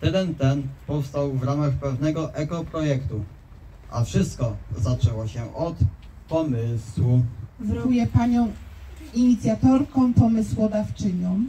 Teren ten powstał w ramach pewnego ekoprojektu, a wszystko zaczęło się od pomysłu. Dziękuję panią inicjatorką, pomysłodawczynią.